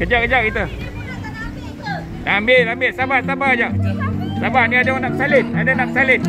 Kejap-kejap kita. Ambil, ambil. Sabar, sabar aja. Sabar, ni ada orang nak salin. Ada nak salin.